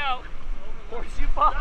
go. Of course you fall.